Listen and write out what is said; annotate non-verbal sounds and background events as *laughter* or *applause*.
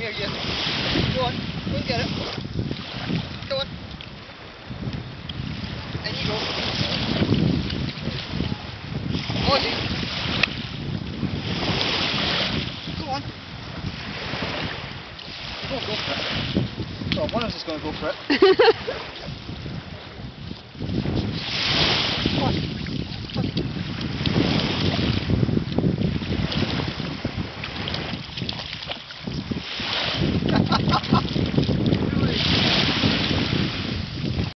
Here, you. Go on. Go and get it. Go on. And you go. Ozzy. Go on. Go on, go for it. Well, one of us is going to go for it. *laughs* あっ。